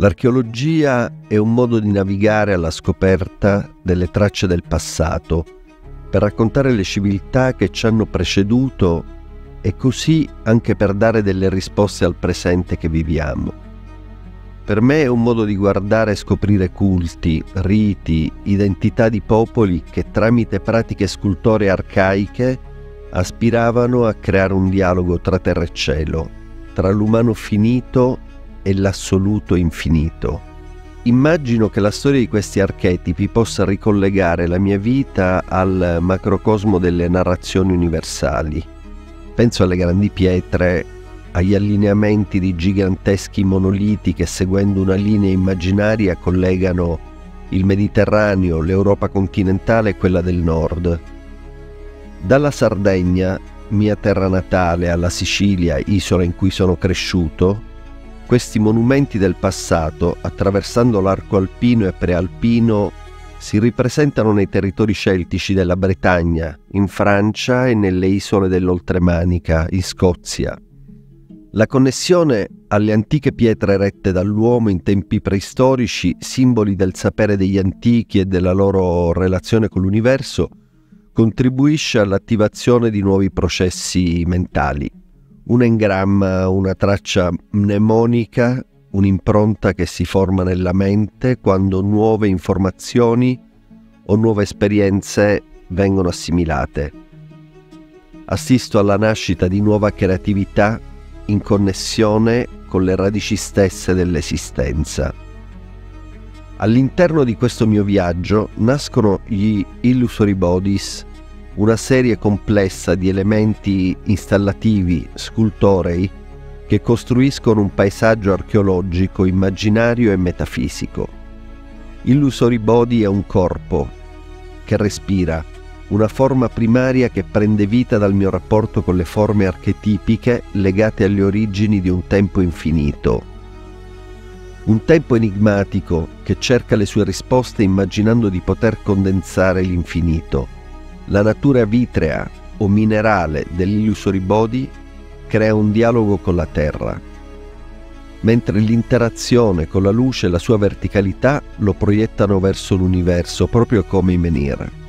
L'archeologia è un modo di navigare alla scoperta delle tracce del passato, per raccontare le civiltà che ci hanno preceduto e così anche per dare delle risposte al presente che viviamo. Per me è un modo di guardare e scoprire culti, riti, identità di popoli che tramite pratiche scultoree arcaiche aspiravano a creare un dialogo tra terra e cielo, tra l'umano finito e l'assoluto infinito. Immagino che la storia di questi archetipi possa ricollegare la mia vita al macrocosmo delle narrazioni universali. Penso alle grandi pietre, agli allineamenti di giganteschi monoliti che seguendo una linea immaginaria collegano il Mediterraneo, l'Europa continentale e quella del nord. Dalla Sardegna, mia terra natale, alla Sicilia, isola in cui sono cresciuto, questi monumenti del passato, attraversando l'arco alpino e prealpino, si ripresentano nei territori celtici della Bretagna, in Francia e nelle isole dell'Oltremanica, in Scozia. La connessione alle antiche pietre erette dall'uomo in tempi preistorici, simboli del sapere degli antichi e della loro relazione con l'universo, contribuisce all'attivazione di nuovi processi mentali un engramma, una traccia mnemonica, un'impronta che si forma nella mente quando nuove informazioni o nuove esperienze vengono assimilate. Assisto alla nascita di nuova creatività in connessione con le radici stesse dell'esistenza. All'interno di questo mio viaggio nascono gli Illusory Bodies una serie complessa di elementi installativi, scultorei, che costruiscono un paesaggio archeologico, immaginario e metafisico. Illusory Body è un corpo che respira, una forma primaria che prende vita dal mio rapporto con le forme archetipiche legate alle origini di un tempo infinito. Un tempo enigmatico che cerca le sue risposte immaginando di poter condensare l'infinito la natura vitrea o minerale dell'illusory body crea un dialogo con la Terra, mentre l'interazione con la luce e la sua verticalità lo proiettano verso l'universo, proprio come i menhir.